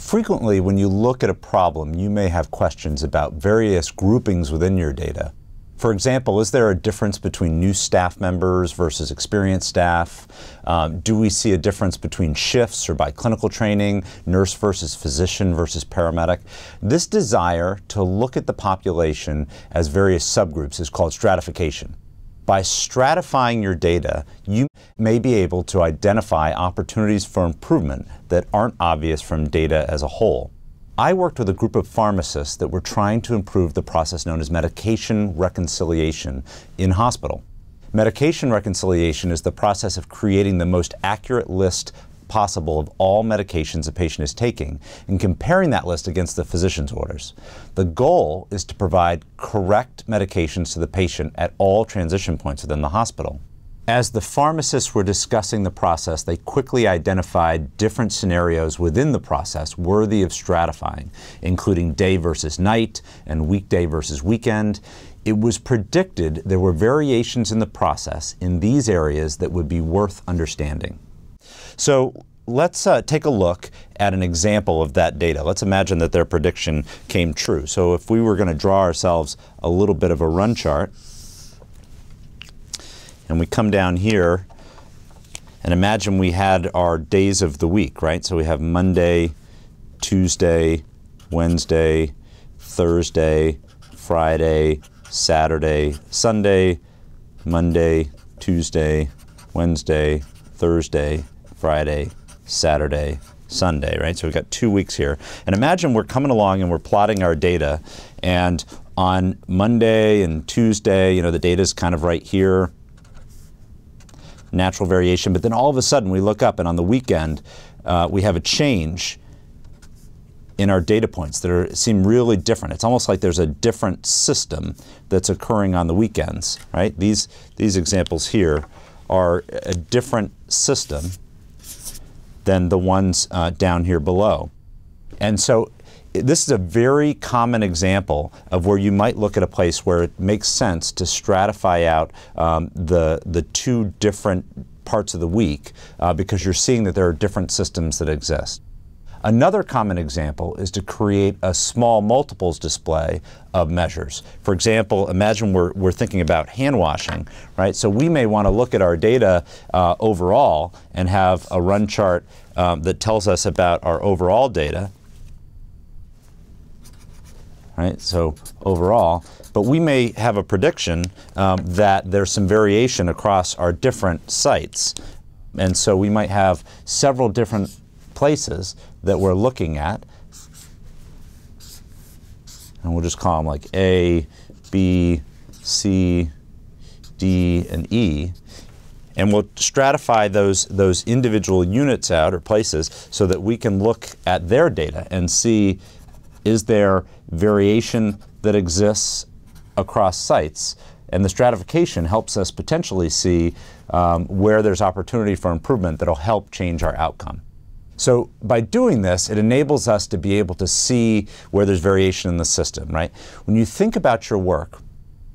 Frequently, when you look at a problem, you may have questions about various groupings within your data. For example, is there a difference between new staff members versus experienced staff? Um, do we see a difference between shifts or by clinical training, nurse versus physician versus paramedic? This desire to look at the population as various subgroups is called stratification. By stratifying your data, you may be able to identify opportunities for improvement that aren't obvious from data as a whole. I worked with a group of pharmacists that were trying to improve the process known as medication reconciliation in hospital. Medication reconciliation is the process of creating the most accurate list possible of all medications a patient is taking and comparing that list against the physician's orders. The goal is to provide correct medications to the patient at all transition points within the hospital. As the pharmacists were discussing the process, they quickly identified different scenarios within the process worthy of stratifying, including day versus night and weekday versus weekend. It was predicted there were variations in the process in these areas that would be worth understanding. So let's uh, take a look at an example of that data. Let's imagine that their prediction came true. So if we were going to draw ourselves a little bit of a run chart, and we come down here and imagine we had our days of the week, right? So we have Monday, Tuesday, Wednesday, Thursday, Friday, Saturday, Sunday, Monday, Tuesday, Wednesday, Thursday, Friday, Saturday, Sunday, right? So we've got two weeks here. And imagine we're coming along and we're plotting our data, and on Monday and Tuesday, you know, the data is kind of right here natural variation. But then all of a sudden we look up and on the weekend uh, we have a change in our data points that are, seem really different. It's almost like there's a different system that's occurring on the weekends, right? These, these examples here are a different system than the ones uh, down here below. And so this is a very common example of where you might look at a place where it makes sense to stratify out um, the, the two different parts of the week uh, because you're seeing that there are different systems that exist. Another common example is to create a small multiples display of measures. For example, imagine we're, we're thinking about hand washing, right? So we may want to look at our data uh, overall and have a run chart um, that tells us about our overall data right? So overall, but we may have a prediction um, that there's some variation across our different sites. And so we might have several different places that we're looking at. And we'll just call them like A, B, C, D, and E. And we'll stratify those, those individual units out or places so that we can look at their data and see is there variation that exists across sites? And the stratification helps us potentially see um, where there's opportunity for improvement that'll help change our outcome. So by doing this, it enables us to be able to see where there's variation in the system, right? When you think about your work,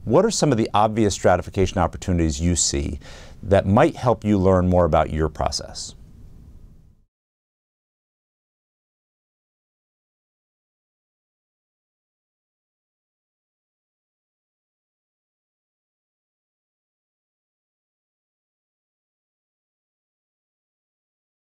what are some of the obvious stratification opportunities you see that might help you learn more about your process?